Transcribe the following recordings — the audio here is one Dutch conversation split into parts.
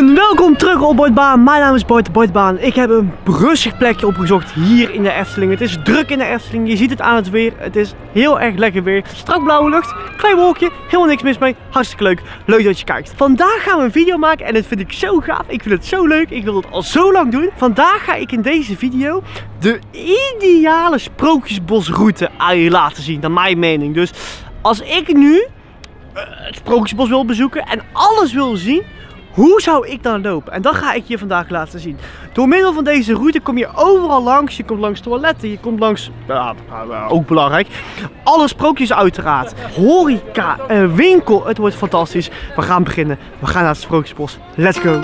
Welkom terug op Bordbaan. Mijn naam is Bart Bordbaan. Ik heb een rustig plekje opgezocht hier in de Efteling. Het is druk in de Efteling. Je ziet het aan het weer. Het is heel erg lekker weer. Strak blauwe lucht, klein wolkje, helemaal niks mis mee. Hartstikke leuk. Leuk dat je kijkt. Vandaag gaan we een video maken en dat vind ik zo gaaf. Ik vind het zo leuk. Ik wil het al zo lang doen. Vandaag ga ik in deze video de ideale sprookjesbosroute aan je laten zien. Naar mijn mening. Dus als ik nu eh, het Sprookjesbos wil bezoeken en alles wil zien, hoe zou ik dan lopen? En dat ga ik je vandaag laten zien. Door middel van deze route kom je overal langs. Je komt langs toiletten, je komt langs, ja, ook belangrijk, alle sprookjes uiteraard. Horeca, een winkel, het wordt fantastisch. We gaan beginnen. We gaan naar het Sprookjesbos. Let's go!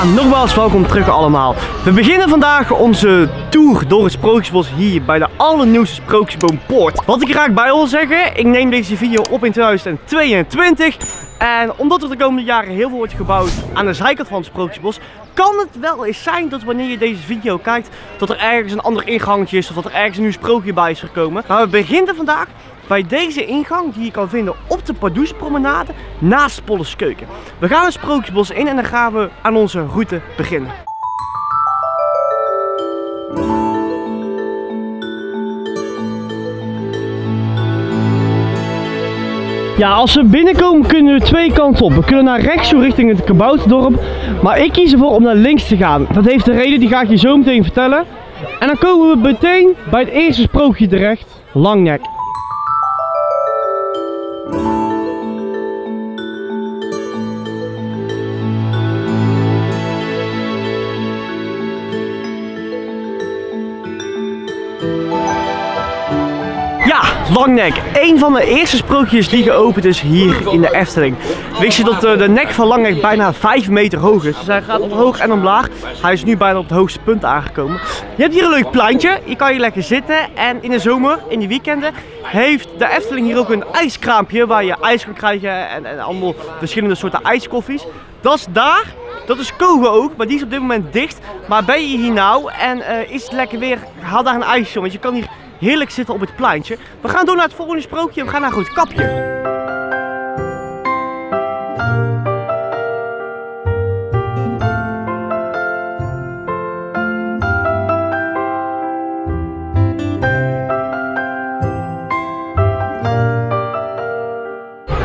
Ja, nogmaals welkom terug allemaal. We beginnen vandaag onze tour door het Sprookjesbos hier bij de allernieuwste Sprookjesboompoort. Wat ik graag bij wil zeggen, ik neem deze video op in 2022. En omdat er de komende jaren heel veel wordt gebouwd aan de zijkant van het Sprookjesbos, kan het wel eens zijn dat wanneer je deze video kijkt, dat er ergens een ander ingangetje is of dat er ergens een nieuw sprookje bij is gekomen. Maar we beginnen vandaag bij deze ingang die je kan vinden op de Pardoespromenade naast Polleskeuken. We gaan het Sprookjesbos in en dan gaan we aan onze route beginnen. Ja, als we binnenkomen kunnen we twee kanten op. We kunnen naar rechts zo richting het Kabouterdorp. Maar ik kies ervoor om naar links te gaan. Dat heeft de reden, die ga ik je zo meteen vertellen. En dan komen we meteen bij het eerste sprookje terecht. Langnek. Langnek. Een van de eerste sprookjes die geopend is hier in de Efteling. Wist je dat eh, de nek van Langnek bijna 5 meter hoog is? Dus hij gaat omhoog en omlaag. Hij is nu bijna op het hoogste punt aangekomen. Je hebt hier een leuk pleintje. Je kan hier lekker zitten. En in de zomer, in de weekenden, heeft de Efteling hier ook een ijskraampje. Waar je ijs kan krijgen en, en allemaal verschillende soorten ijskoffies. Dat is daar. Dat is Kogen ook, maar die is op dit moment dicht. Maar ben je hier nou en eh, is het lekker weer, haal daar een ijsje. Want je kan hier heerlijk zitten op het pleintje. We gaan door naar het volgende sprookje. We gaan naar Roodkapje.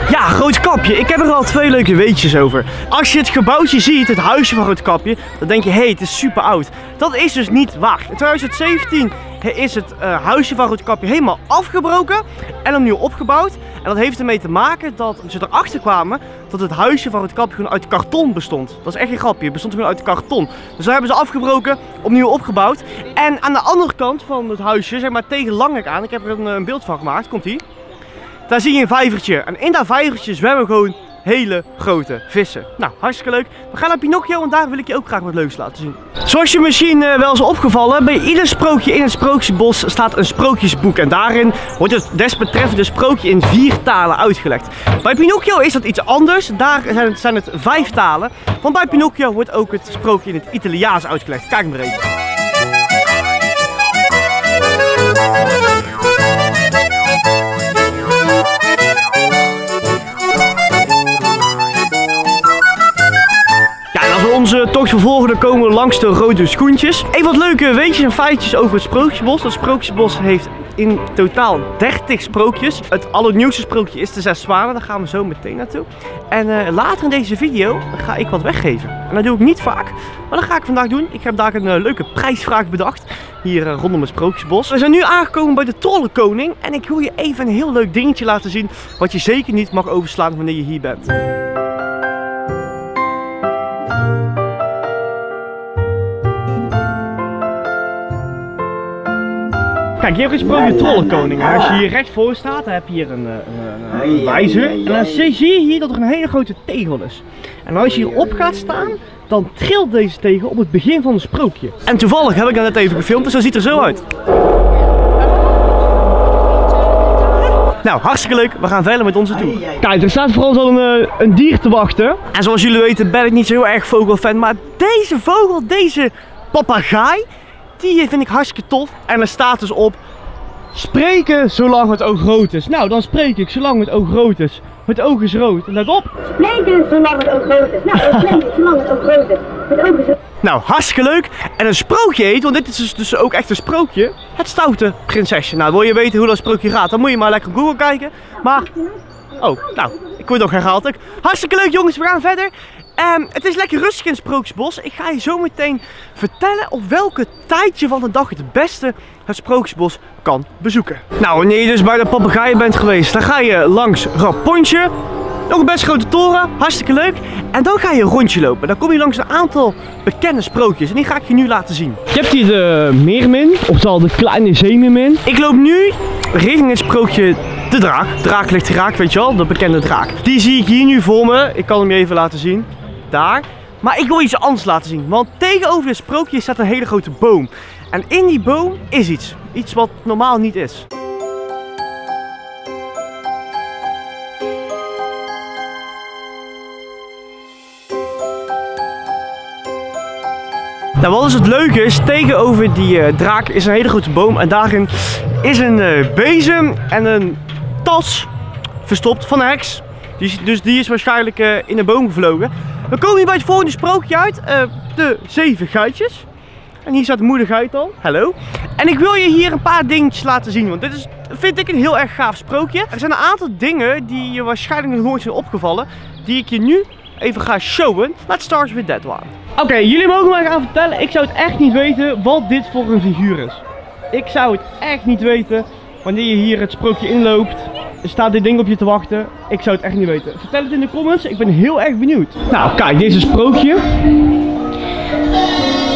Ja, Roodkapje. Ik heb er al twee leuke weetjes over. Als je het gebouwtje ziet, het huisje van Roodkapje, dan denk je, hé, hey, het is super oud. Dat is dus niet waar. In 2017 is het uh, huisje van Roodkapje helemaal afgebroken en opnieuw opgebouwd. En dat heeft ermee te maken dat ze erachter kwamen dat het huisje van Roodkapje gewoon uit karton bestond. Dat is echt geen grapje, het bestond gewoon uit karton. Dus daar hebben ze afgebroken, opnieuw opgebouwd. En aan de andere kant van het huisje, zeg maar tegen Langnek aan, ik heb er een, een beeld van gemaakt, komt hier. Daar zie je een vijvertje. En in dat vijvertje zwemmen gewoon hele grote vissen. Nou, hartstikke leuk. We gaan naar Pinocchio, want daar wil ik je ook graag wat leuks laten zien. Zoals je misschien uh, wel is opgevallen, bij ieder sprookje in het Sprookjesbos staat een sprookjesboek. En daarin wordt het desbetreffende sprookje in vier talen uitgelegd. Bij Pinocchio is dat iets anders. Daar zijn het, zijn het vijf talen. Want bij Pinocchio wordt ook het sprookje in het Italiaans uitgelegd. Kijk maar even. Onze tocht vervolgen, komen we langs de rode schoentjes. Even wat leuke weetjes en feitjes over het Sprookjesbos. Het Sprookjesbos heeft in totaal 30 sprookjes. Het allernieuwste sprookje is de Zes Zwanen, daar gaan we zo meteen naartoe. En uh, later in deze video ga ik wat weggeven. En dat doe ik niet vaak, maar dat ga ik vandaag doen. Ik heb daar een uh, leuke prijsvraag bedacht, hier uh, rondom het Sprookjesbos. We zijn nu aangekomen bij de Trollenkoning en ik wil je even een heel leuk dingetje laten zien, wat je zeker niet mag overslaan wanneer je hier bent. Kijk, hier heb je gesproken trollenkoning. Als je hier recht voor staat, dan heb je hier een, een, een, een wijzer. En dan zie je hier dat er een hele grote tegel is. En als je hierop gaat staan, dan trilt deze tegel op het begin van een sprookje. En toevallig heb ik dat net even gefilmd, dus dat ziet er zo uit. Nou, hartstikke leuk. We gaan verder met onze tour. Kijk, er staat voor ons al een, een dier te wachten. En zoals jullie weten ben ik niet zo heel erg vogelfan, maar deze vogel, deze papegaai, die vind ik hartstikke tof. En er staat dus op Spreken zolang het oog rood is. Nou, dan spreek ik zolang het oog rood is. Het oog is rood. Let op. Spreken zolang het oog rood is. Nou, spreken zolang het oog rood is. Het oog is Nou, hartstikke leuk. En een sprookje heet, want dit is dus, dus ook echt een sprookje. Het stoute prinsesje. Nou, wil je weten hoe dat sprookje gaat, dan moet je maar lekker op Google kijken. Maar, oh, nou, ik word nog herhaald. Hartstikke leuk jongens, we gaan verder. Ehm, het is lekker rustig in het Sprookjesbos. Ik ga je zo meteen vertellen op welke tijdje van de dag het beste het Sprookjesbos kan bezoeken. Nou, wanneer je dus bij de papegaaien bent geweest, dan ga je langs Rapontje. Nog een best grote toren, hartstikke leuk. En dan ga je een rondje lopen. Dan kom je langs een aantal bekende sprookjes. En die ga ik je nu laten zien. Je hebt hier de Meermin, oftewel de kleine zeemermin. Ik loop nu richting het sprookje de draak. Draak ligt raak, weet je wel, de bekende draak. Die zie ik hier nu voor me. Ik kan hem je even laten zien. Daar. Maar ik wil iets anders laten zien. Want tegenover het sprookje staat een hele grote boom. En in die boom is iets. Iets wat normaal niet is. Nou, wat is het leuke is, tegenover die eh, draak is een hele grote boom en daarin is een eh, bezem en een tas verstopt van een heks. Dus die is waarschijnlijk eh, in de boom gevlogen. We komen hier bij het volgende sprookje uit, eh, de zeven geitjes. En hier staat de moeder geit al, hallo. En ik wil je hier een paar dingetjes laten zien, want dit is, vind ik een heel erg gaaf sprookje. Er zijn een aantal dingen die je waarschijnlijk nog nooit zijn opgevallen, die ik je nu even ga showen. Let's start with that one. Oké, jullie mogen mij gaan vertellen, ik zou het echt niet weten wat dit voor een figuur is. Ik zou het echt niet weten wanneer je hier het sprookje inloopt. Staat dit ding op je te wachten. Ik zou het echt niet weten. Vertel het in de comments, ik ben heel erg benieuwd. Nou, kijk, een sprookje.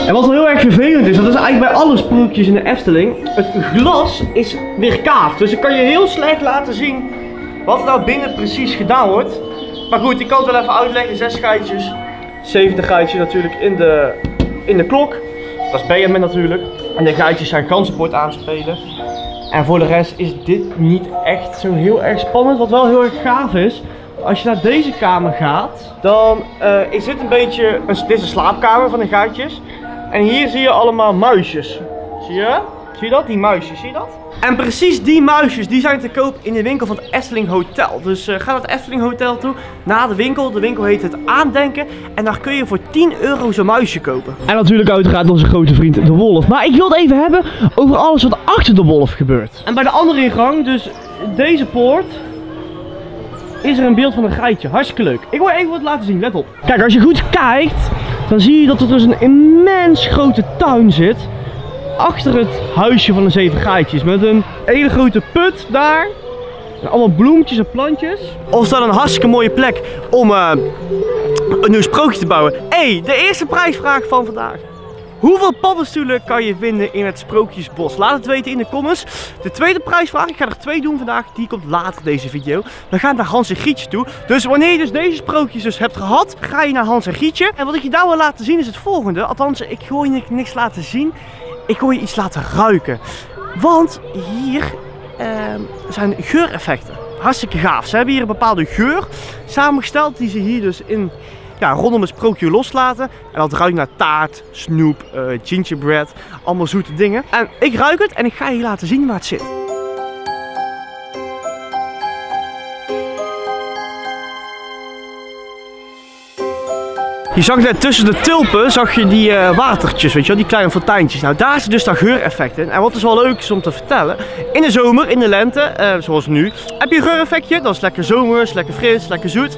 En wat wel heel erg vervelend is, dat is eigenlijk bij alle sprookjes in de Efteling, het glas is weerkaafd. Dus ik kan je heel slecht laten zien wat er nou binnen precies gedaan wordt. Maar goed, ik kan het wel even uitleggen. Zes geitjes, zevende geitje natuurlijk in de, in de klok. Dat is Benjamin natuurlijk. En de geitjes zijn ganzenbord aanspelen. En voor de rest is dit niet echt zo heel erg spannend. Wat wel heel erg gaaf is, als je naar deze kamer gaat, dan eh, is dit een beetje, een, dit is een slaapkamer van de gaatjes. En hier zie je allemaal muisjes. Zie je? Zie je dat? Die muisjes, zie je dat? En precies die muisjes, die zijn te koop in de winkel van het Efteling Hotel. Dus eh, ga naar het Efteling Hotel toe, naar de winkel. De winkel heet het Aandenken. En daar kun je voor 10 euro zo'n muisje kopen. En natuurlijk uiteraard onze grote vriend de wolf. Maar ik wil het even hebben over alles wat achter de wolf gebeurt. En bij de andere ingang, dus deze poort, is er een beeld van een geitje. Hartstikke leuk. Ik wil even wat laten zien, let op. Kijk, als je goed kijkt, dan zie je dat er dus een immens grote tuin zit. Achter het huisje van de zeven geitjes. Met een hele grote put daar. En allemaal bloemetjes en plantjes. Of dat een hartstikke mooie plek om eh, een nieuw sprookje te bouwen. Hé, hey, de eerste prijsvraag van vandaag. Hoeveel paddenstoelen kan je vinden in het Sprookjesbos? Laat het weten in de comments. De tweede prijsvraag, ik ga er twee doen vandaag, die komt later deze video. We gaan naar Hans en Grietje toe. Dus wanneer je dus deze sprookjes dus hebt gehad, ga je naar Hans en Grietje. En wat ik je daar wil laten zien is het volgende. Althans, ik wil je niks laten zien. Ik wil je iets laten ruiken. Want hier ehm, zijn geureffecten. Hartstikke gaaf. Ze hebben hier een bepaalde geur samengesteld die ze hier dus in ja, rondom het sprookje loslaten. En dat ruikt naar taart, snoep, eh, gingerbread, allemaal zoete dingen. En ik ruik het en ik ga je laten zien waar het zit. Je zag net tussen de tulpen, zag je die eh, watertjes, weet je wel, die kleine fonteintjes. Nou, daar zit dus dat geureffect in. En wat dus wel leuk is om te vertellen, in de zomer, in de lente, eh, zoals nu, heb je een geureffectje. Dat is lekker zomers, lekker fris, lekker zoet.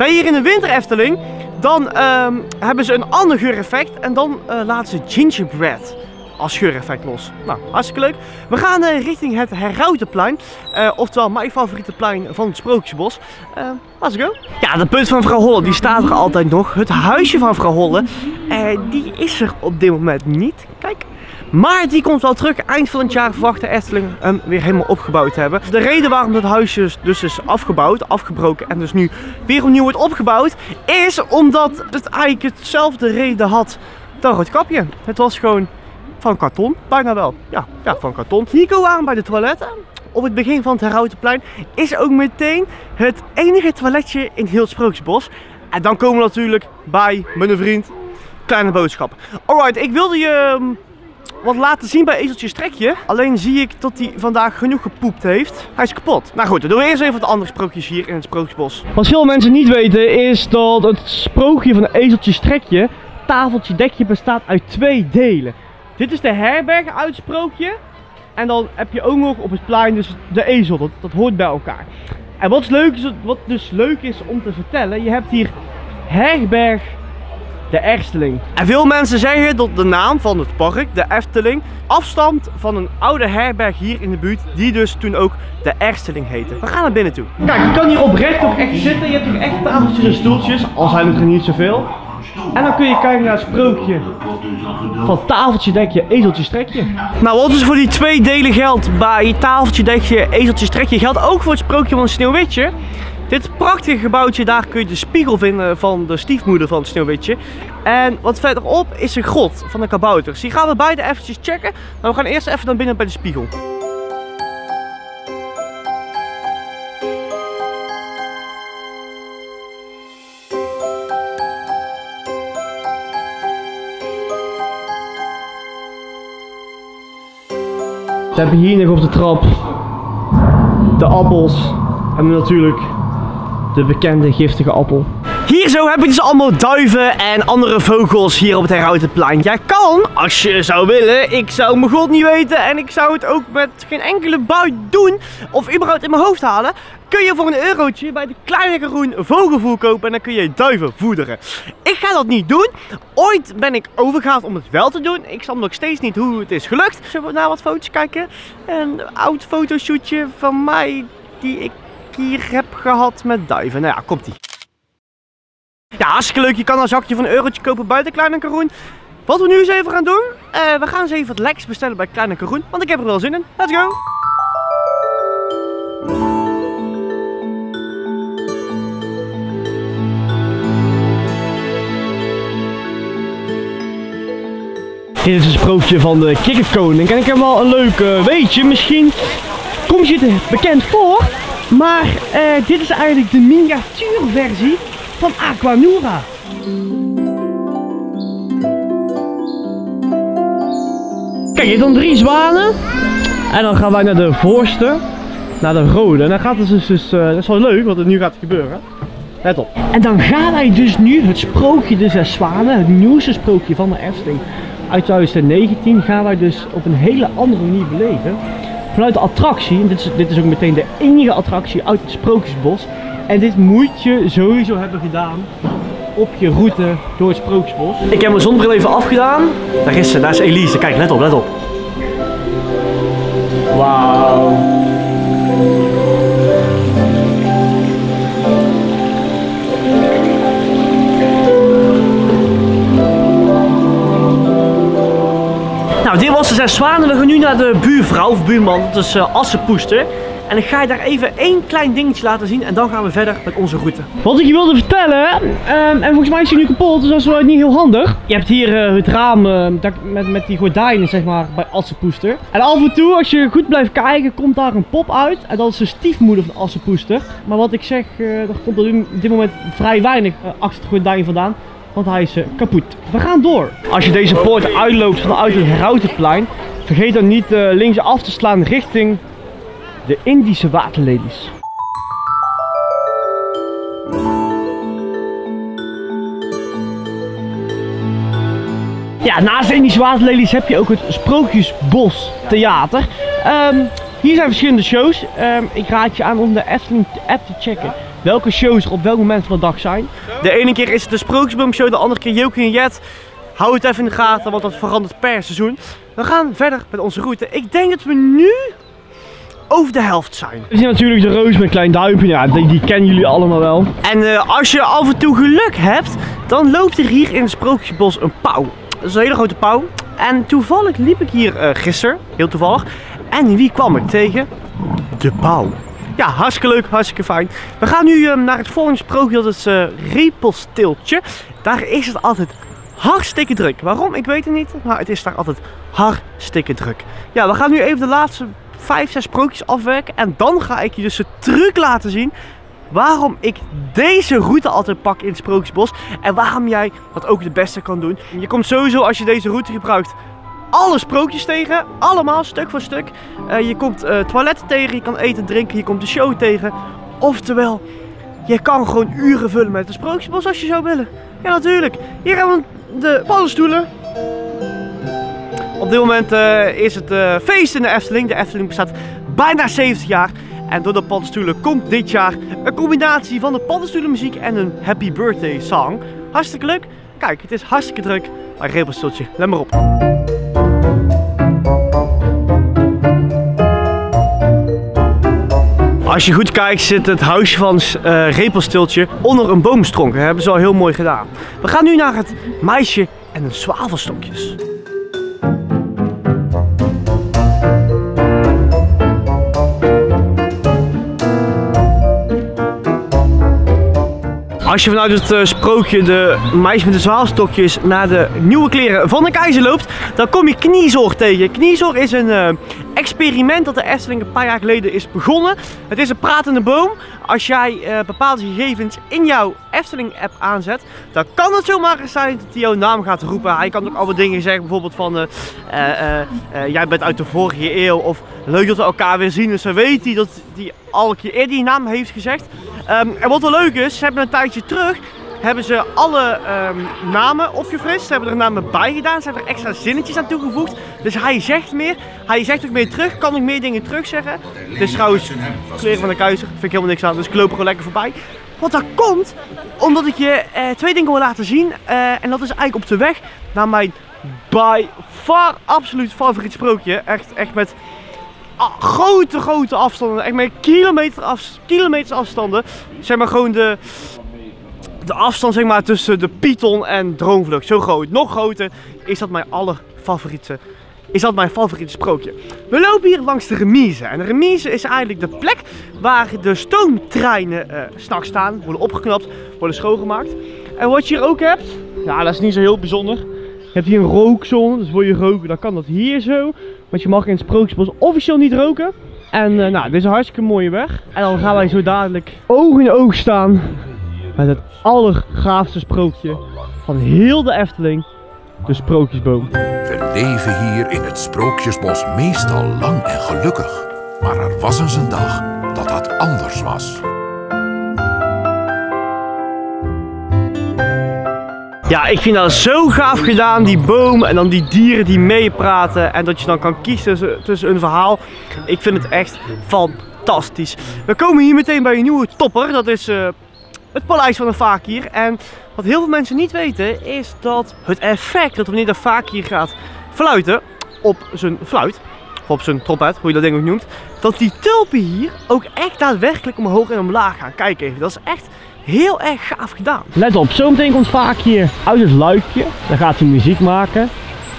Ben je hier in de winter Efteling, dan ehm, hebben ze een ander geureffect en dan eh, laten ze gingerbread als geureffect los. Nou, hartstikke leuk. We gaan eh, richting het Herautenplein, eh oftewel mijn favoriete plein van het Sprookjesbos. Eh let's go. Ja, de punt van vrouw Holle, die staat er altijd nog. Het huisje van vrouw Holle, die is er op dit moment niet. Kijk. Maar die komt wel terug. Eind van het jaar verwacht de Efteling hem weer helemaal opgebouwd te hebben. De reden waarom dat huisje dus is afgebouwd, afgebroken en dus nu weer opnieuw wordt opgebouwd, is omdat het eigenlijk hetzelfde reden had dan Roodkapje. Het was gewoon van karton, bijna wel. Ja, ja, van karton. We aan bij de toiletten. Op het begin van het Herautenplein is ook meteen het enige toiletje in heel het Sprookjesbos. En dan komen we natuurlijk bij mijn vriend Kleine Boodschap. Alright, ik wilde je ehm, wat laten zien bij Ezeltje Strekje. Alleen zie ik dat hij vandaag genoeg gepoept heeft. Hij is kapot. Nou goed, dan doen we eerst even wat andere sprookjes hier in het Sprookjesbos. Wat veel mensen niet weten is dat het sprookje van Ezeltje Strekje, tafeltje dekje, bestaat uit twee delen. Dit is de herberg uit het sprookje. En dan heb je ook nog op het plein dus de ezel. Dat, dat hoort bij elkaar. En wat, is leuk is, wat dus leuk is om te vertellen, je hebt hier herberg de Ersteling. En veel mensen zeggen dat de naam van het park, de Efteling, afstamt van een oude herberg hier in de buurt, die dus toen ook de Ersteling heette. We gaan naar binnen toe. Kijk, je kan hier oprecht ook echt zitten. Je hebt hier echt tafeltjes en stoeltjes, al zijn het er niet zoveel. En dan kun je kijken naar het sprookje van tafeltje, dekje, ezeltje, strekje. Nou, wat is voor die twee delen geldt bij tafeltje, dekje, ezeltje, strekje, geldt ook voor het sprookje van Sneeuwwitje. Dit prachtige gebouwtje, daar kun je de spiegel vinden van de stiefmoeder van Sneeuwwitje. En wat verderop is een grot van de kabouters. Die gaan we beide eventjes checken. Maar we gaan eerst even naar binnen bij de spiegel. We hebben hier nog op de trap de appels en natuurlijk de bekende giftige appel. Hier zo heb je dus allemaal duiven en andere vogels hier op het Herhoutenplein. Jij kan, als je zou willen, ik zou mijn god niet weten en ik zou het ook met geen enkele bui doen of überhaupt in mijn hoofd halen. Kun je voor een eurotje bij de kleine groen vogelvoer kopen en dan kun je duiven voederen. Ik ga dat niet doen. Ooit ben ik overgehaald om het wel te doen. Ik snap nog steeds niet hoe het is gelukt. Zullen we naar wat foto's kijken? Een oud fotoshootje van mij die ik hier heb gehad met duiven. Nou ja, komt ie. Ja, hartstikke leuk. Je kan een zakje van een eurotje kopen buiten Kleine Karoen. Wat we nu eens even gaan doen, uh, we gaan eens even wat lekkers bestellen bij Kleine Karoen. Want ik heb er wel zin in. Let's go! Dit is een sprookje van de kikkerkoning en ik heb wel een leuk uh, weetje. Misschien komt je het bekend voor, maar uh, dit is eigenlijk de miniatuurversie van Aquanura. Kijk, je hebt dan drie zwanen. En dan gaan wij naar de voorste, naar de rode. En dan gaat het dus, dus uh, dat is wel leuk wat er nu gaat gebeuren. Let op. En dan gaan wij dus nu het sprookje de zes zwanen, het nieuwste sprookje van de Efteling uit 2019, gaan wij dus op een hele andere manier beleven. Vanuit de attractie, dit is, dit is ook meteen de enige attractie uit het Sprookjesbos. En dit moet je sowieso hebben gedaan op je route door het Sprookjesbos. Ik heb mijn zonnebril even afgedaan. Daar is ze, daar is Elise. Kijk, let op, let op. Wauw. Nou, dit was de zes zwanen. We gaan nu naar de buurvrouw of buurman. Dat is uh, Assenpoester. En ik ga je daar even één klein dingetje laten zien en dan gaan we verder met onze route. Wat ik je wilde vertellen, um, en volgens mij is hij nu kapot, dus dat is wel niet heel handig. Je hebt hier uh, het raam uh, met, met die gordijnen, zeg maar, bij Assenpoester. En af en toe, als je goed blijft kijken, komt daar een pop uit. En dat is de stiefmoeder van Assenpoester. Maar wat ik zeg, er komt er op dit moment vrij weinig achter het gordijn vandaan. Want hij is kapot. We gaan door. Als je deze poort uitloopt vanuit het Routenplein, vergeet dan niet links af te slaan richting de Indische waterlelies. Ja, naast de Indische waterlelies heb je ook het Sprookjesbos Theater. Um, hier zijn verschillende shows. Um, ik raad je aan om de Efteling app te checken. Welke shows er op welk moment van de dag zijn. De ene keer is het de Sprookjesboom show, de andere keer Jokie en Jet. Hou het even in de gaten, want dat verandert per seizoen. We gaan verder met onze route. Ik denk dat we nu over de helft zijn. We zien natuurlijk de roos met klein duimpje. Ja, die, die kennen jullie allemaal wel. En uh, als je af en toe geluk hebt, dan loopt er hier in het Sprookjesbos een pauw. Dat is een hele grote pauw. En toevallig liep ik hier uh, gisteren, heel toevallig. En wie kwam ik tegen? De pauw. Ja, hartstikke leuk, hartstikke fijn. We gaan nu uh, naar het volgende sprookje, dat is uh. Daar is het altijd hartstikke druk. Waarom? Ik weet het niet, maar het is daar altijd hartstikke druk. Ja, we gaan nu even de laatste 5, 6 sprookjes afwerken. En dan ga ik je dus de truc laten zien waarom ik deze route altijd pak in het Sprookjesbos. En waarom jij dat ook het beste kan doen. Je komt sowieso als je deze route gebruikt alle sprookjes tegen. Allemaal, stuk voor stuk. Eh, je komt eh, toiletten tegen, je kan eten, drinken, je komt de show tegen. Oftewel, je kan gewoon uren vullen met de sprookjesbos als je zou willen. Ja, natuurlijk. Hier hebben we de paddenstoelen. Op dit moment eh, is het feest in de Efteling. De Efteling bestaat bijna 70 jaar. En door de paddenstoelen komt dit jaar een combinatie van de paddenstoelenmuziek en een happy birthday song. Hartstikke leuk. Kijk, het is hartstikke druk. Maar repelstoeltje, let maar op. Als je goed kijkt zit het huisje van uh, Repelstiltje onder een boomstronk. Dat hebben ze al heel mooi gedaan. We gaan nu naar het meisje en de zwavelstokjes. Als je vanuit het uh, sprookje de meisje met de zwaalstokjes naar de nieuwe kleren van de keizer loopt, dan kom je kniezorg tegen. Kniezorg is een uh, experiment dat de Efteling een paar jaar geleden is begonnen. Het is een pratende boom. Als jij uh, bepaalde gegevens in jouw Efteling-app aanzet, dan kan het zomaar zijn dat hij jouw naam gaat roepen. Hij kan ook allemaal dingen zeggen, bijvoorbeeld van jij bent uit de vorige eeuw of leuk dat we elkaar weer zien. Dus dan weet hij dat hij al een keer eerder die naam heeft gezegd. Um, en wat wel leuk is, ze hebben een tijdje terug hebben ze alle um, namen opgefrist. Ze hebben er namen bij gedaan. Ze hebben er extra zinnetjes aan toegevoegd. Dus hij zegt meer. Hij zegt ook meer terug. Kan ook meer dingen terug zeggen. Dus trouwens, kleren van de keizer. Vind ik helemaal niks aan. Dus ik loop er gewoon lekker voorbij. Want dat komt omdat ik je uh, twee dingen wil laten zien. Uh, en dat is eigenlijk op de weg naar mijn by far absoluut favoriet sprookje. Echt, echt met grote, grote afstanden. Echt met kilometer af, kilometers afstanden. Zeg maar gewoon de, de afstand zeg maar, tussen de Python en Droomvlucht. Zo groot. Nog groter is dat mijn allerfavoriete is dat mijn favoriete sprookje. We lopen hier langs de remise. En de remise is eigenlijk de plek waar de stoomtreinen uh, staan. Worden opgeknapt, worden schoongemaakt. En wat je hier ook hebt, ja dat is niet zo heel bijzonder. Je hebt hier een rookzone, dus wil je roken, dan kan dat hier zo. Want je mag in het Sprookjesbos officieel niet roken. En uh, nou, dit is een hartstikke mooie weg. En dan gaan wij zo dadelijk oog in oog staan met het allergaafste sprookje van heel de Efteling. De Sprookjesboom. We leven hier in het Sprookjesbos meestal lang en gelukkig. Maar er was eens een dag dat dat anders was. Ja, ik vind dat zo gaaf gedaan, die boom en dan die dieren die meepraten. En dat je dan kan kiezen tussen, een verhaal. Ik vind het echt fantastisch. We komen hier meteen bij een nieuwe topper. Dat is uh, het Paleis van de Fakir. En wat heel veel mensen niet weten is dat het effect dat wanneer de Fakir gaat fluiten op zijn fluit, of op zijn trompet, hoe je dat ding ook noemt, dat die tulpen hier ook echt daadwerkelijk omhoog en omlaag gaan. Kijk even, dat is echt heel erg gaaf gedaan. Let op, zo meteen komt vaak hier uit het luikje. Dan gaat hij muziek maken.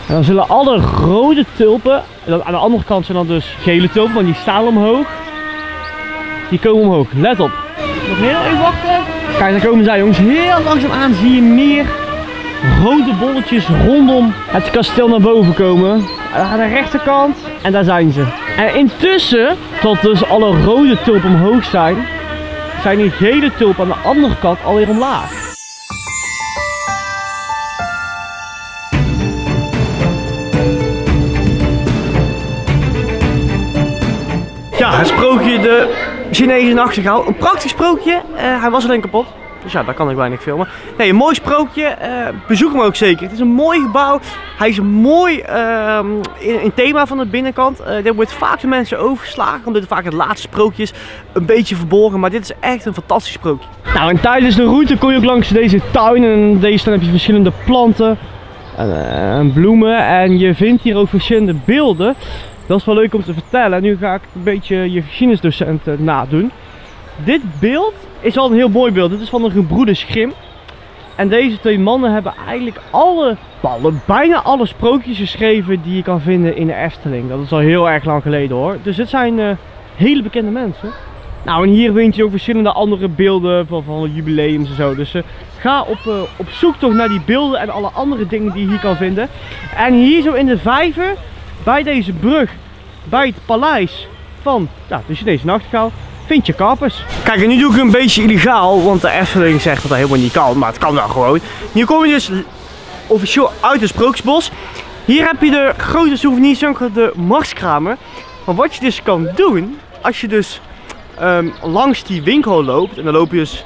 En dan zullen alle rode tulpen, en aan de andere kant zijn dan dus gele tulpen, want die staan omhoog. Die komen omhoog. Let op. Nog heel even wachten. Kijk, daar komen zij jongens. Heel langzaam aan zie je meer rode bolletjes rondom het kasteel naar boven komen. Aan de rechterkant. En daar zijn ze. En intussen, tot dus alle rode tulpen omhoog zijn, zijn die gele tulpen aan de andere kant alweer omlaag. Ja, sprookje de Chinese nachtegaal. Een prachtig sprookje. Uh, hij was alleen kapot. Dus ja, daar kan ik weinig filmen. Nee, een mooi sprookje. Uh, bezoek hem ook zeker. Het is een mooi gebouw. Hij is mooi uh, in, in, thema van de binnenkant. Uh, dit wordt vaak de mensen overgeslagen. Omdat het vaak het laatste sprookje is. Een beetje verborgen. Maar dit is echt een fantastisch sprookje. Nou, en tijdens de route kom je ook langs deze tuin. En deze tuin heb je verschillende planten. En, en bloemen. En je vindt hier ook verschillende beelden. Dat is wel leuk om te vertellen. Nu ga ik een beetje je geschiedenisdocent nadoen. Dit beeld is al een heel mooi beeld. Dit is van een gebroeders Grim. En deze twee mannen hebben eigenlijk alle, bijna alle sprookjes geschreven die je kan vinden in de Efteling. Dat is al heel erg lang geleden hoor. Dus dit zijn uh, hele bekende mensen. Nou, en hier vind je ook verschillende andere beelden van, van jubileums en zo. Dus uh, ga op, uh, op zoektocht naar die beelden en alle andere dingen die je hier kan vinden. En hier zo in de vijver, bij deze brug, bij het paleis van ja, de Chinese nachtegaal, vind je kapers. Kijk, en nu doe ik een beetje illegaal, want de Efteling zegt dat dat helemaal niet kan, maar het kan wel gewoon. Hier kom je dus officieel uit het Sprookjesbos. Hier heb je de grote souvenirswinkel, de Marskramer. Maar wat je dus kan doen, als je dus ehm, langs die winkel loopt, en dan loop je dus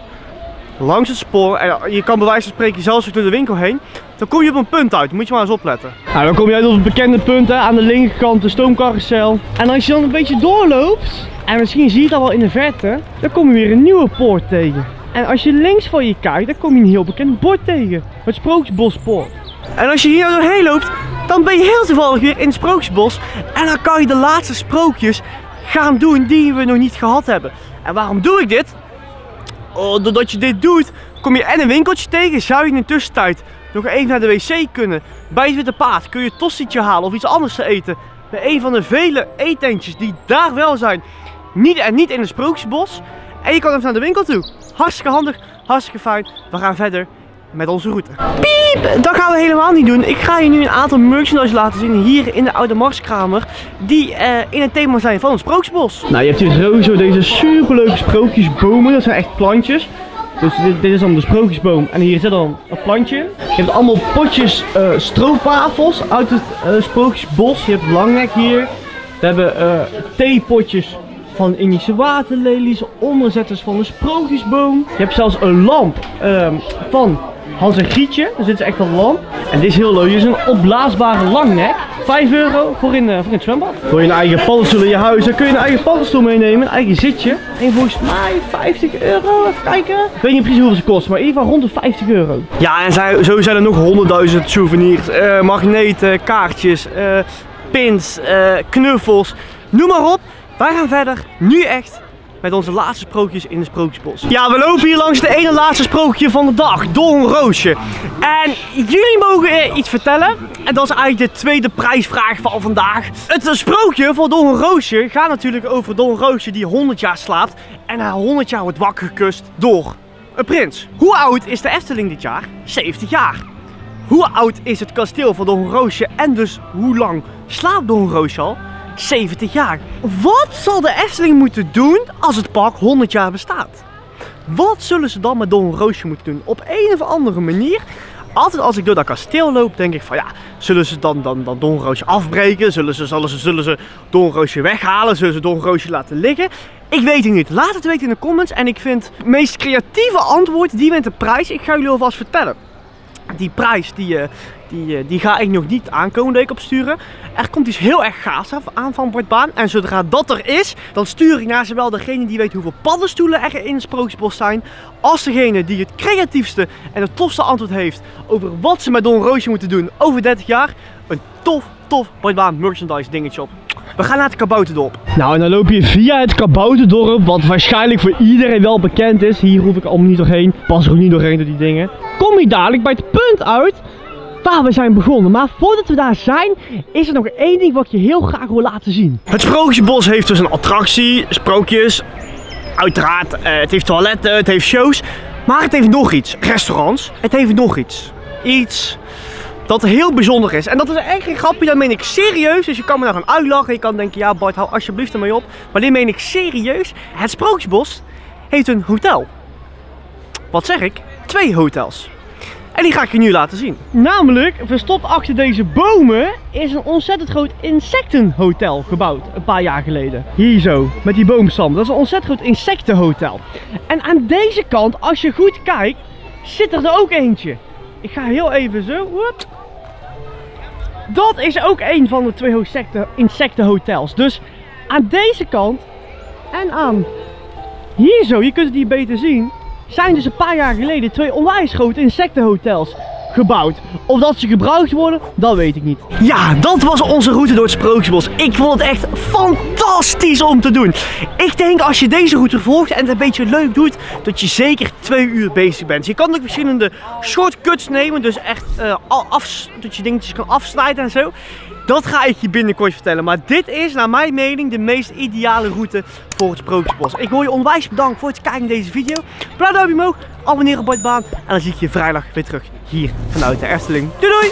langs het spoor, en je kan bij wijze van spreken zelfs door de winkel heen, dan kom je op een punt uit. Moet je maar eens opletten. Nou, dan kom je uit op het bekende punt, hè, aan de linkerkant de stoomcarousel. En als je dan een beetje doorloopt, en misschien zie je dat wel in de verte, dan kom je weer een nieuwe poort tegen. En als je links van je kijkt, dan kom je een heel bekend bord tegen. Het Sprookjesbospoort. En als je hier nou doorheen loopt, dan ben je heel toevallig weer in het Sprookjesbos. En dan kan je de laatste sprookjes gaan doen die we nog niet gehad hebben. En waarom doe ik dit? Oh, doordat je dit doet, kom je en een winkeltje tegen. Zou je in de tussentijd nog even naar de wc kunnen? Bij het Witte Paard kun je een tostietje halen of iets anders te eten. Bij een van de vele eetentjes die daar wel zijn. Niet en niet in het Sprookjesbos. En je kan even naar de winkel toe. Hartstikke handig, hartstikke fijn. We gaan verder met onze route. Piep! Dat gaan we helemaal niet doen. Ik ga je nu een aantal merchandise laten zien hier in de Oude Marskamer. Die eh, in het thema zijn van het Sprookjesbos. Nou, je hebt hier sowieso deze superleuke sprookjesbomen. Dat zijn echt plantjes. Dus dit, dit is dan de sprookjesboom en hier zit dan een plantje. Je hebt allemaal potjes uh, stroopwafels uit het uh, sprookjesbos. Je hebt langnek hier. We hebben uh, theepotjes van Indische waterlelies, onderzetters van de sprookjesboom. Je hebt zelfs een lamp uh, van Hans en Grietje. Dus dit is echt een lamp. En dit is heel leuk. Dit is een opblaasbare langnek. 5 euro voor in, uh, voor in het zwembad. Voor je een eigen paddenstoel in je huis, dan kun je een eigen paddenstoel meenemen. Een eigen zitje. En volgens mij 50 euro. Even kijken. Ik weet niet precies hoeveel ze kost, maar in ieder geval rond de 50 euro. Ja, en zij, zo zijn er nog 100.000 souvenirs. Uh, magneten, kaartjes, uh, pins, knuffels. Noem maar op. Wij gaan verder, nu echt, met onze laatste sprookjes in het Sprookjesbos. Ja, we lopen hier langs de ene laatste sprookje van de dag, Roosje. En jullie mogen iets vertellen. En dat is eigenlijk de tweede prijsvraag van vandaag. Het sprookje van Roosje gaat natuurlijk over Roosje die 100 jaar slaapt. En na 100 jaar wordt wakker gekust door een prins. Hoe oud is de Efteling dit jaar? 70 jaar. Hoe oud is het kasteel van Roosje en dus hoe lang slaapt Roosje al? 70 jaar. Wat zal de Efteling moeten doen als het park 100 jaar bestaat? Wat zullen ze dan met Don Roosje moeten doen? Op een of andere manier. Altijd als ik door dat kasteel loop, denk ik van ja, zullen ze dan, dan, dan Don Roosje afbreken? Zullen ze, zullen, ze, zullen ze Don Roosje weghalen? Zullen ze Don Roosje laten liggen? Ik weet het niet. Laat het weten in de comments. En ik vind het meest creatieve antwoord, die wint de prijs. Ik ga jullie alvast vertellen. Die prijs, die, uh, die, uh, die ga ik nog niet aankomende week opsturen. Er komt iets heel erg gaafs aan van Bordbaan. En zodra dat er is, dan stuur ik naar zowel degene die weet hoeveel paddenstoelen er in het Sprookjesbos zijn. Als degene die het creatiefste en het tofste antwoord heeft over wat ze met Don Roosje moeten doen over 30 jaar. Een tof, tof Bordbaan merchandise dingetje op. We gaan naar het Kabouterdorp. Nou, en dan loop je via het Kabouterdorp, wat waarschijnlijk voor iedereen wel bekend is. Hier hoef ik allemaal niet doorheen. Pas er ook niet doorheen door die dingen. Kom je dadelijk bij het punt uit waar we zijn begonnen. Maar voordat we daar zijn, is er nog één ding wat je heel graag wil laten zien. Het Sprookjesbos heeft dus een attractie, sprookjes. Uiteraard, uh, het heeft toiletten, het heeft shows. Maar het heeft nog iets. Restaurants. Het heeft nog iets. Iets dat heel bijzonder is. En dat is echt geen grapje, dat meen ik serieus. Dus je kan me daar gaan uitlachen. Je kan denken, ja Bart, hou alsjeblieft ermee op. Maar dit meen ik serieus. Het Sprookjesbos heeft een hotel. Wat zeg ik? Twee hotels. En die ga ik je nu laten zien. Namelijk, verstopt achter deze bomen is een ontzettend groot insectenhotel gebouwd. Een paar jaar geleden. Hier zo, met die boomstam. Dat is een ontzettend groot insectenhotel. En aan deze kant, als je goed kijkt, zit er ook eentje. Ik ga heel even zo. Dat is ook een van de twee insectenhotels. Dus aan deze kant en aan hier zo, je kunt het hier beter zien zijn dus een paar jaar geleden twee onwijs grote insectenhotels gebouwd. Of dat ze gebruikt worden, dat weet ik niet. Ja, dat was onze route door het Sprookjesbos. Ik vond het echt fantastisch om te doen. Ik denk als je deze route volgt en het een beetje leuk doet, dat je zeker twee uur bezig bent. Je kan ook verschillende shortcuts nemen, dus echt uh, af, dat je dingetjes kan afsnijden en zo. Dat ga ik je binnenkort vertellen. Maar dit is naar mijn mening de meest ideale route voor het Sprookjesbos. Ik wil je onwijs bedanken voor het kijken naar deze video. Blauw duimpje omhoog, abonneer op Bart Baan. En dan zie ik je vrijdag weer terug hier vanuit de Efteling. Doei doei!